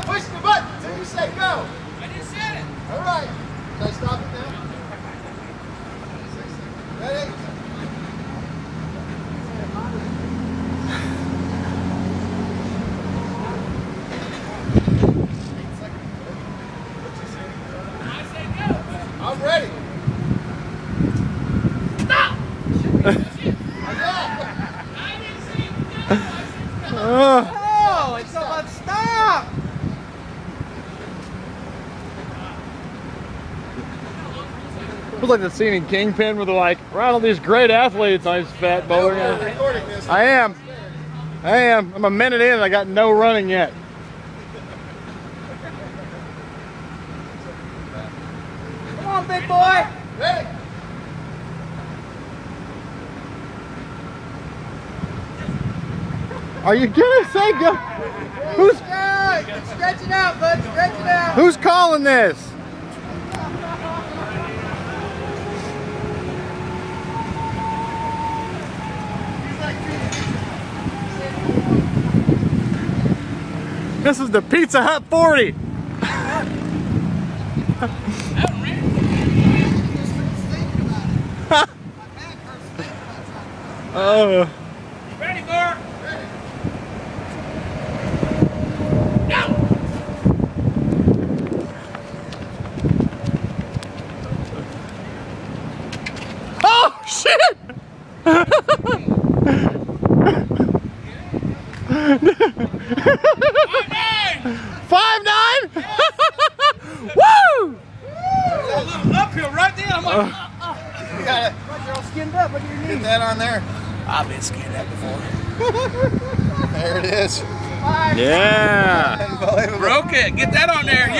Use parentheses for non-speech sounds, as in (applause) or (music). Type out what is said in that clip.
not pushing the button until you say go. I just said it. All right. Should I stop it now? Ready? I'm ready. Stop. (laughs) Yeah. I didn't say go. I said go. Uh, Oh, it's about stop. It was like the scene in Kingpin where they're like, around all these great athletes on his fat bowler. We're recording this. I am. I am. I'm a minute in and I got no running yet. Come on, big boy. Ready? Are you gonna say go? Who's Good. Stretch it out, bud. Stretch it out. who's calling this? This is the Pizza Hut 40. Oh. Ready, Mark? Oh shit! (laughs) Nine. Five nine! (laughs) Woo! A little uphill right there. I'm like, uh, uh. You gotta You're all skinned up. Look at your get knees. that on there. I've been skinned up before. There it is. Yeah. Broke it. Get that on there.